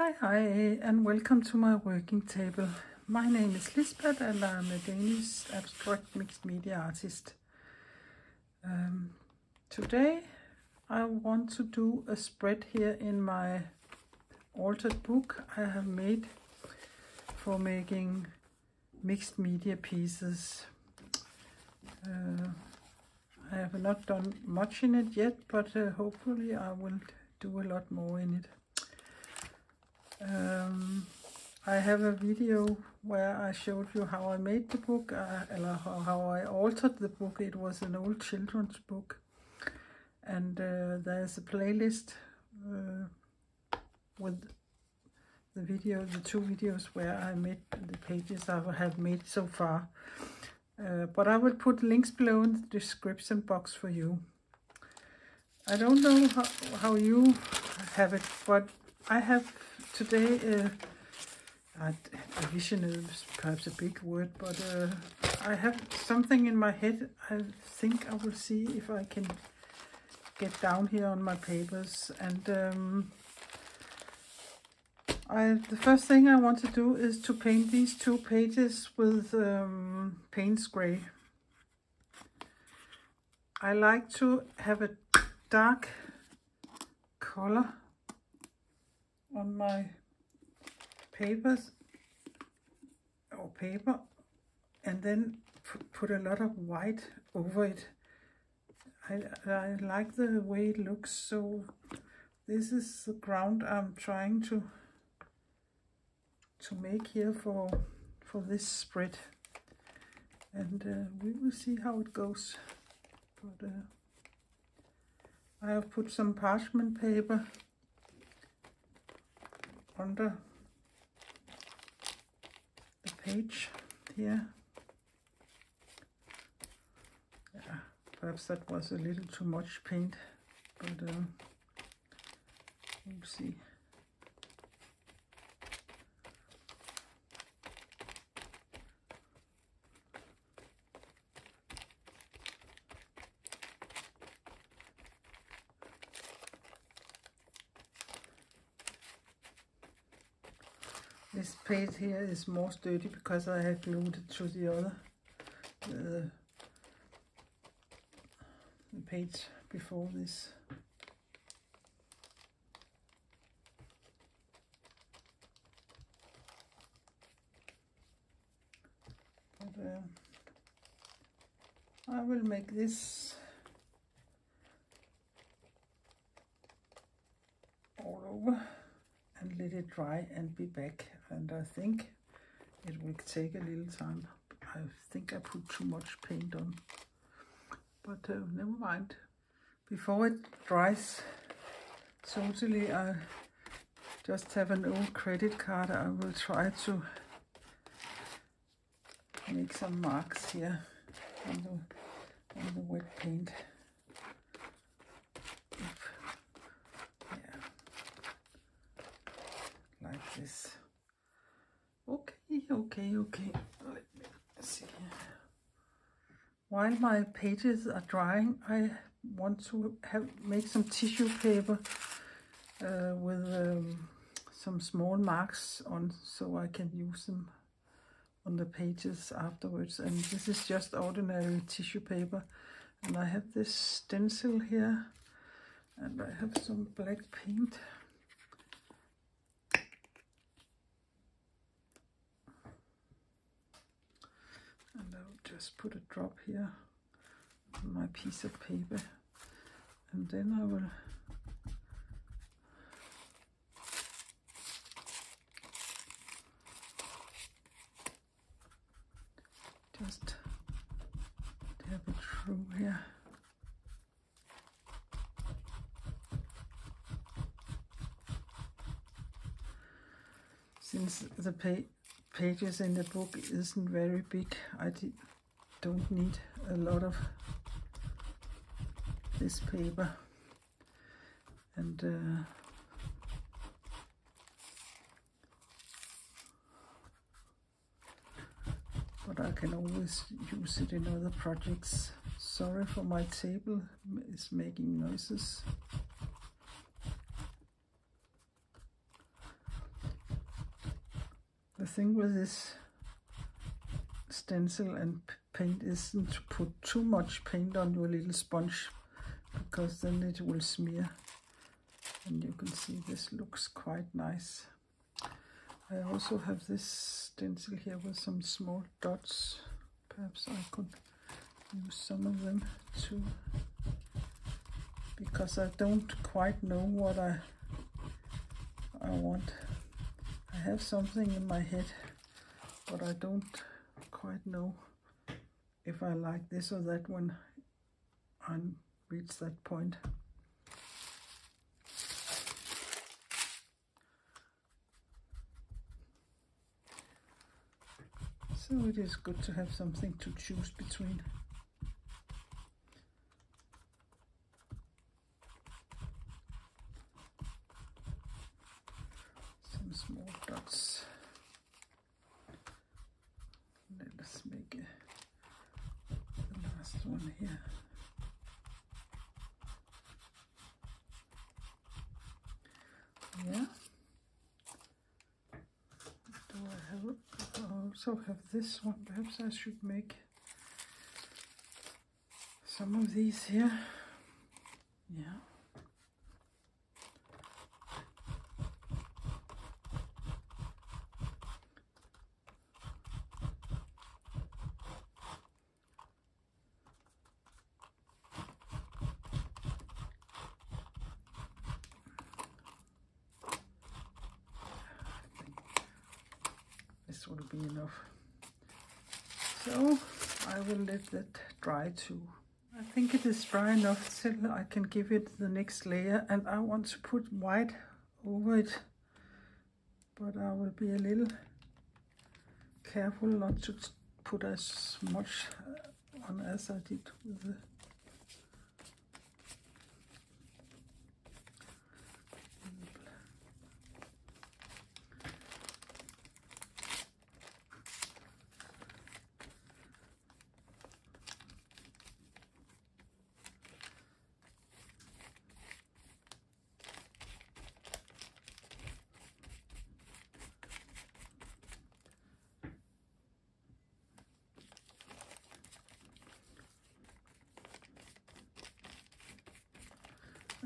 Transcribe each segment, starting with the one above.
Hi, hi, and welcome to my working table. My name is Lisbeth and I'm a Danish abstract mixed media artist. Um, today I want to do a spread here in my altered book I have made for making mixed media pieces. Uh, I have not done much in it yet, but uh, hopefully I will do a lot more in it. Um, I have a video where I showed you how I made the book, uh, how I altered the book. It was an old children's book. And uh, there's a playlist uh, with the video, the two videos where I made the pages I have made so far. Uh, but I will put links below in the description box for you. I don't know how, how you have it, but I have today, uh, a vision is perhaps a big word, but uh, I have something in my head. I think I will see if I can get down here on my papers. And um, I, the first thing I want to do is to paint these two pages with um, Payne's Gray. I like to have a dark color on my papers or paper and then put a lot of white over it. I, I like the way it looks so this is the ground I'm trying to to make here for for this spread. And uh, we will see how it goes. But uh, I have put some parchment paper under the page here. Yeah, perhaps that was a little too much paint, but um, we'll see. This page here is more sturdy because I have glued it to the other the, the page before this. But uh, I will make this all over dry and be back. And I think it will take a little time. I think I put too much paint on. But uh, never mind. Before it dries totally I just have an old credit card. I will try to make some marks here on the, on the wet paint Okay, okay, okay. Let me see. While my pages are drying, I want to have make some tissue paper uh, with um, some small marks on so I can use them on the pages afterwards. And this is just ordinary tissue paper. And I have this stencil here and I have some black paint. Just put a drop here on my piece of paper and then I will just dab it through here. Since the pa pages in the book isn't very big, I did don't need a lot of this paper and uh, but I can always use it in other projects. Sorry for my table, it's making noises. The thing with this stencil and paint isn't to put too much paint on your little sponge because then it will smear. And you can see this looks quite nice. I also have this stencil here with some small dots. Perhaps I could use some of them too. Because I don't quite know what I I want. I have something in my head but I don't quite know if I like this or that one I reach that point. So it is good to have something to choose between. Some small dots. Let's make a, the last one here. Yeah. Do I have? I also have this one. Perhaps I should make some of these here. Yeah. this will be enough. So I will let that dry too. I think it is dry enough till I can give it the next layer and I want to put white over it but I will be a little careful not to put as much uh, on as I did with the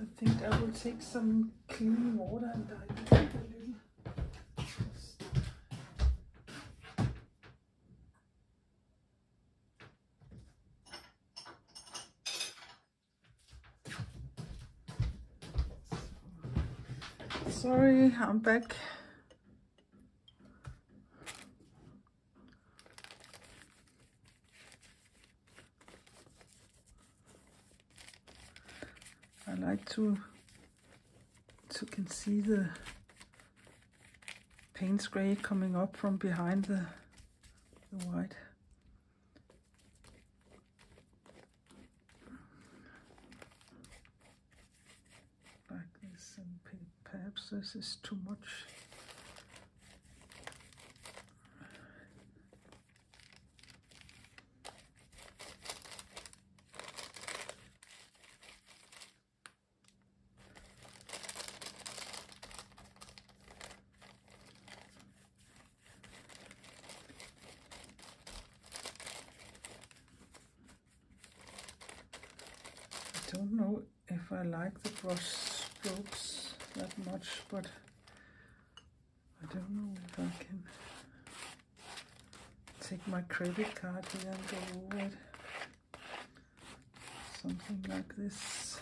I think I will take some clean water and dilute it a little. Sorry, I'm back. I like to see the Payne's Gray coming up from behind the, the white. Like this, and perhaps this is too much. I don't know I like the brush strokes that much, but I don't know if I can take my credit card here and go over it. Something like this.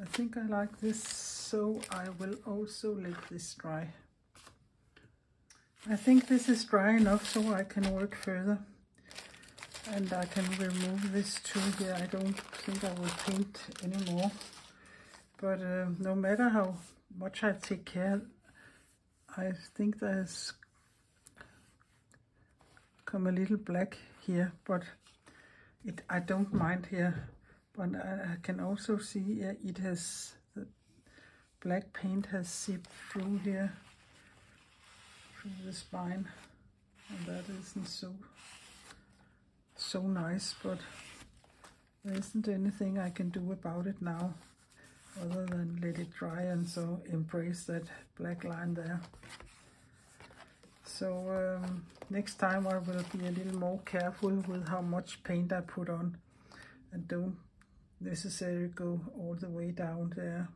I think I like this, so I will also let this dry. I think this is dry enough so I can work further. And I can remove this too here. I don't think I will paint anymore. But uh, no matter how much I take care, I think there's come a little black here. But it I don't mind here, but I, I can also see uh, it has the black paint has seeped through here, through the spine, and that isn't so so nice, but there isn't anything I can do about it now other than let it dry and so embrace that black line there. So um, next time I will be a little more careful with how much paint I put on and don't necessarily go all the way down there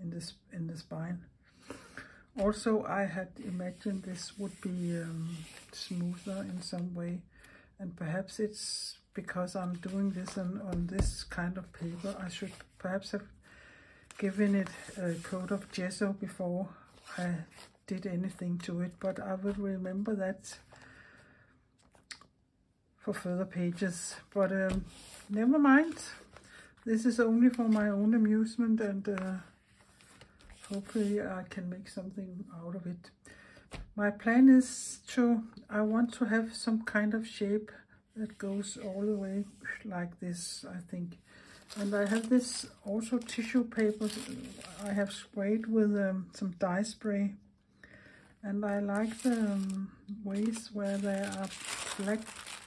in this in the spine. Also, I had imagined this would be um, smoother in some way and perhaps it's because I'm doing this on, on this kind of paper. I should perhaps have given it a coat of gesso before I did anything to it, but I will remember that for further pages. But um, never mind. This is only for my own amusement and uh, hopefully I can make something out of it. My plan is to, I want to have some kind of shape that goes all the way like this, I think. And I have this also tissue paper I have sprayed with um, some dye spray. And I like the um, ways where there are black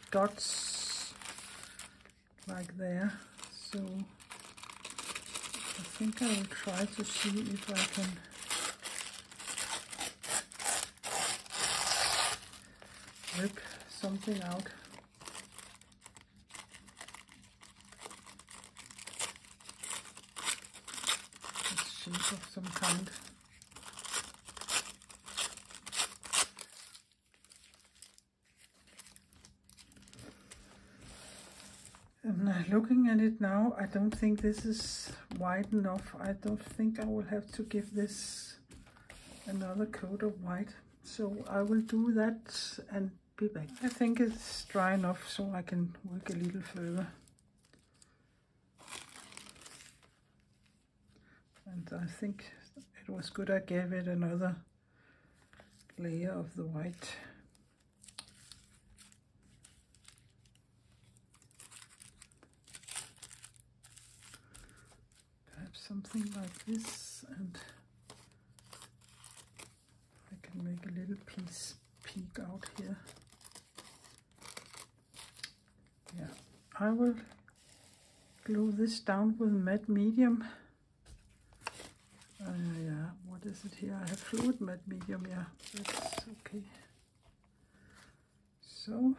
dots like there. So I think I will try to see if I can rip something out. A shape of some kind. Looking at it now, I don't think this is wide enough. I don't think I will have to give this another coat of white. So I will do that and be back. I think it's dry enough so I can work a little further. And I think it was good I gave it another layer of the white. Perhaps something like this and I can make a little piece peek out here. Yeah, I will glue this down with matte medium. Uh, yeah, what is it here? I have fluid matte medium, yeah, that's okay. So,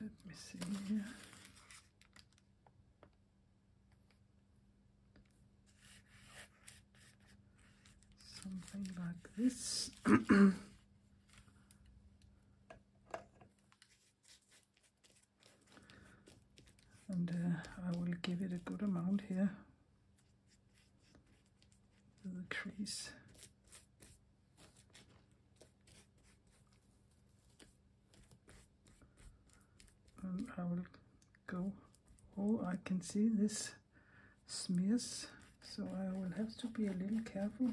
let me see here. Something like this. and uh, I will give it a good amount here the crease. And I will go. Oh I can see this smears so I will have to be a little careful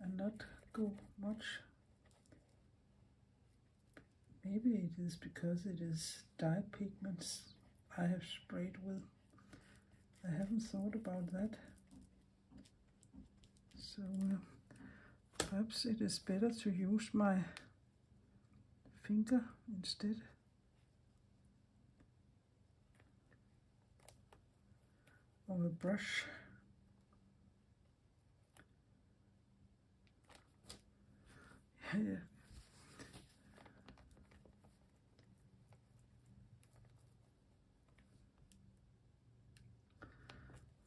and not go much. Maybe it is because it is dye pigments I have sprayed with. I haven't thought about that. So uh, perhaps it is better to use my finger instead of a brush. Yeah.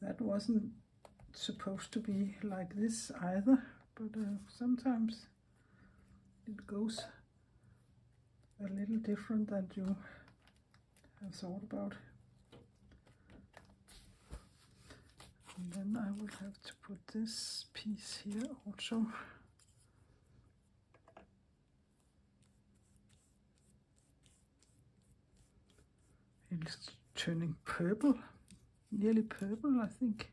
That wasn't supposed to be like this either, but uh, sometimes it goes a little different than you have thought about. and then I will have to put this piece here also. It's turning purple nearly purple I think.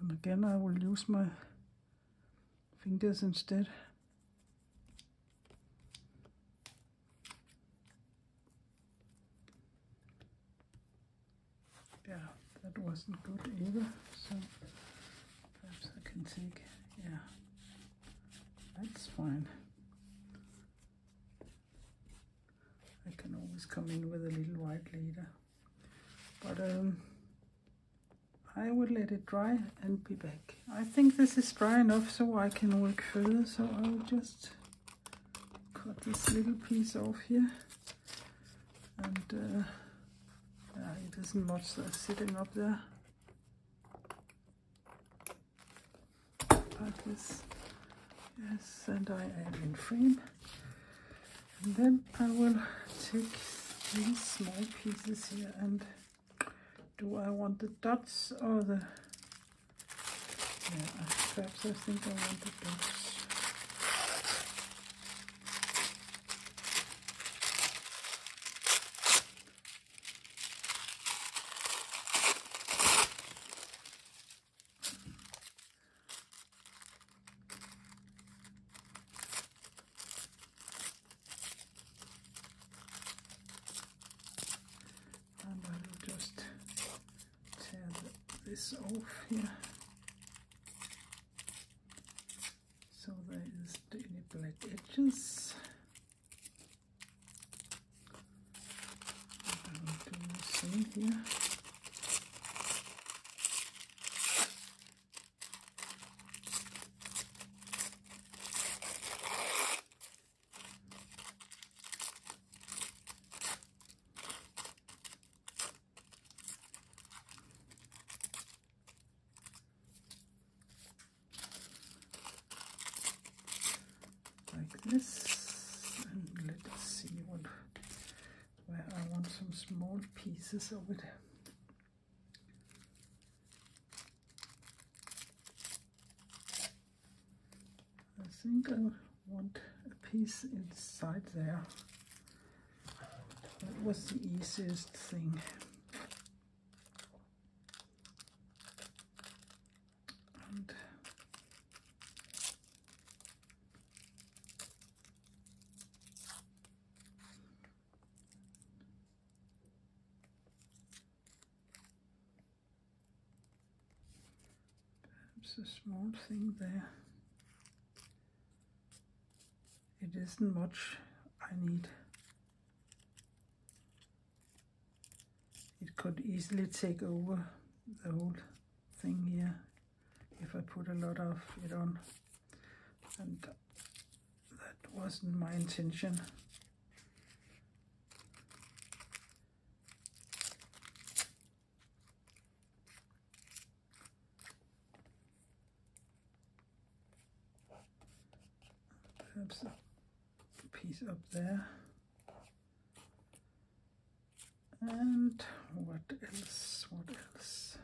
And again I will use my fingers instead. Wasn't good either, so perhaps I can take, yeah, that's fine. I can always come in with a little white later. But um, I will let it dry and be back. I think this is dry enough so I can work further. So I'll just cut this little piece off here. And uh, isn't much that's sitting up there. Like this. Yes, and I am in frame. And then I will take these small pieces here and do I want the dots or the yeah perhaps I think I want the dots off here so there is any black edges. I will do the same here and let's see what where I want some small pieces of it. I think I want a piece inside there. That was the easiest thing. a small thing there. It isn't much I need. It could easily take over the whole thing here if I put a lot of it on. And that wasn't my intention. A piece up there. And what else? What else?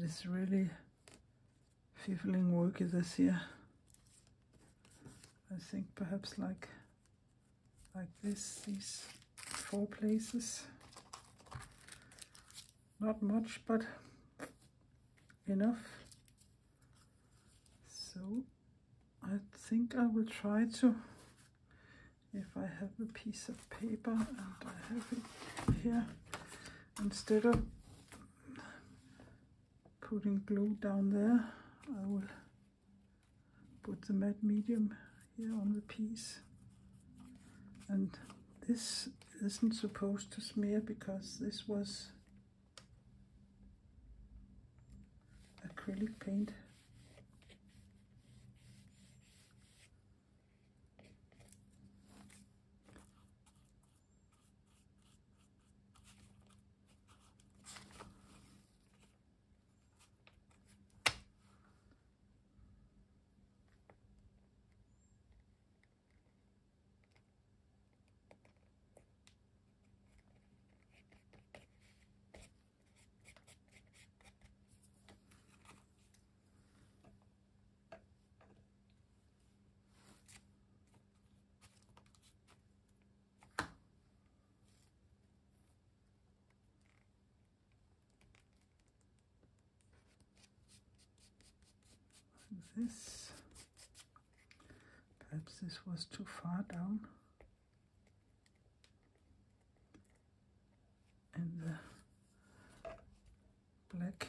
It is really fiddling work this year. I think perhaps like like this, these four places. Not much, but enough. So I think I will try to, if I have a piece of paper and I have it here, instead of putting glue down there. I will put the matte medium here on the piece. And this isn't supposed to smear because this was acrylic paint. This. Perhaps this was too far down. And the black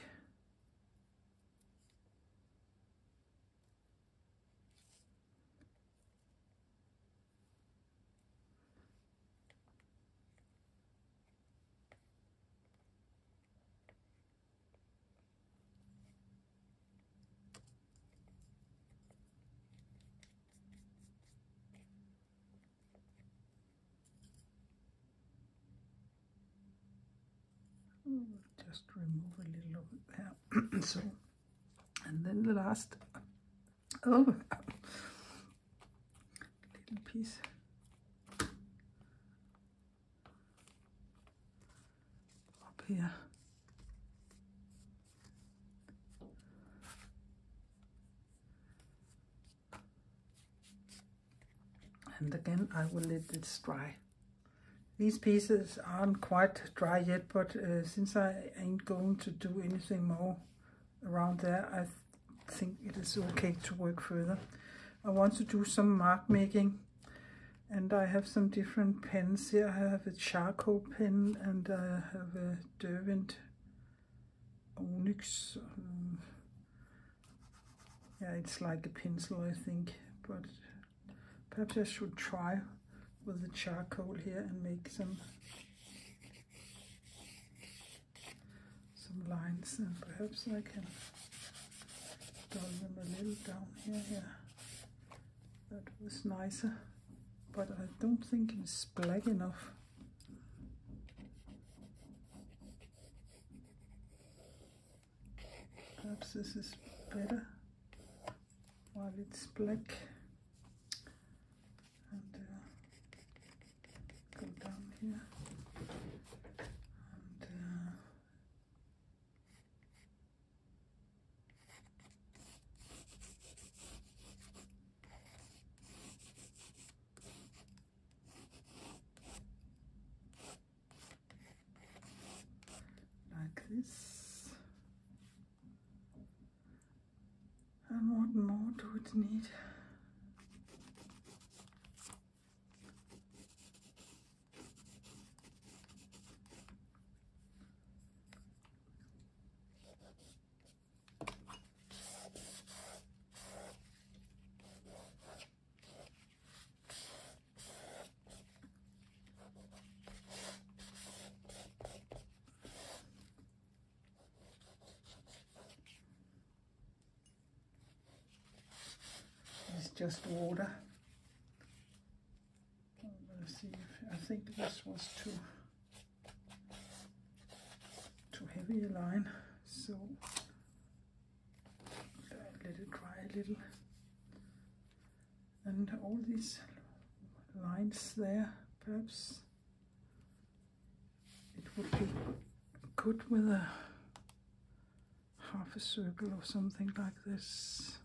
just remove a little of it there so and then the last oh little piece. Up here. And again I will let this dry these pieces aren't quite dry yet, but uh, since I ain't going to do anything more around there, I th think it is okay to work further. I want to do some mark making and I have some different pens here. I have a charcoal pen and I have a Derwent Onyx. Um, yeah, it's like a pencil, I think, but perhaps I should try with the charcoal here and make some some lines and perhaps I can dull them a little down here, yeah. That was nicer, but I don't think it's black enough. Perhaps this is better while it's black. here. And, uh, like this. And what need? Just water. Let's see if I think this was too too heavy a line, so let it dry a little. And all these lines there, perhaps it would be good with a half a circle or something like this.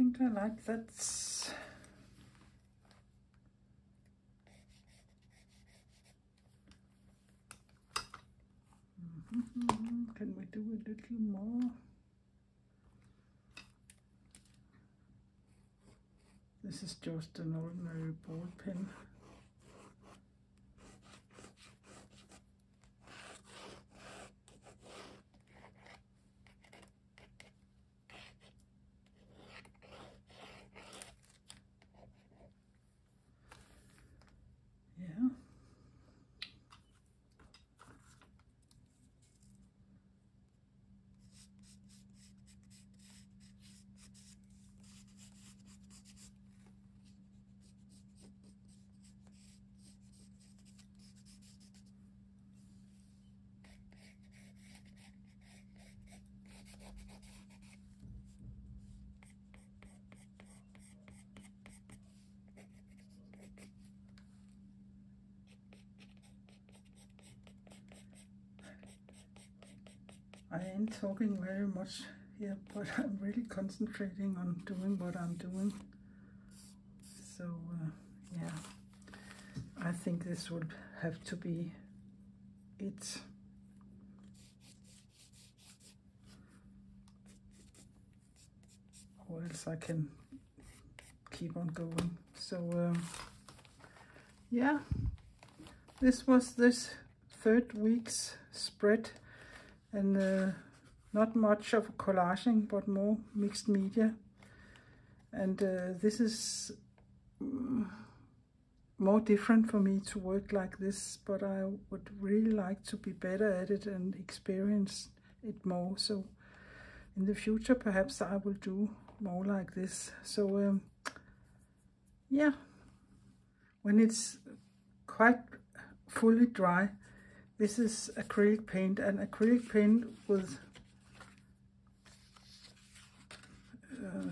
Think I like that. Mm -hmm. Can we do a little more? This is just an ordinary ball pen. I ain't talking very much here, but I'm really concentrating on doing what I'm doing. So, uh, yeah, I think this would have to be it. Or else I can keep on going. So, um, yeah, this was this third week's spread and uh, not much of collaging but more mixed media. And uh, this is mm, more different for me to work like this but I would really like to be better at it and experience it more. So in the future perhaps I will do more like this. So um, yeah. When it's quite fully dry this is acrylic paint and acrylic paint with uh,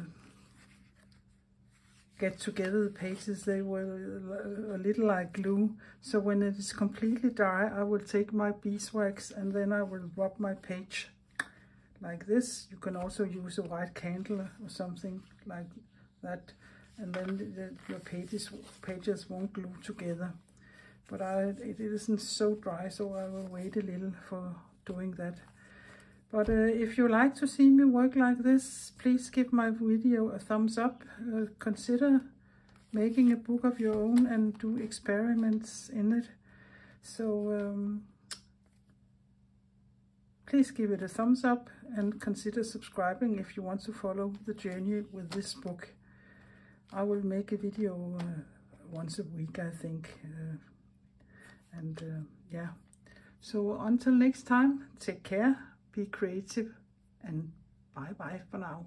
get together the pages. They were a little like glue. So when it is completely dry I will take my beeswax and then I will rub my page like this. You can also use a white candle or something like that and then the, your pages pages won't glue together but I, it isn't so dry so I will wait a little for doing that. But uh, if you like to see me work like this please give my video a thumbs up. Uh, consider making a book of your own and do experiments in it. So um, please give it a thumbs up and consider subscribing if you want to follow the journey with this book. I will make a video uh, once a week I think uh, and uh, yeah. So until next time take care be creative and bye bye for now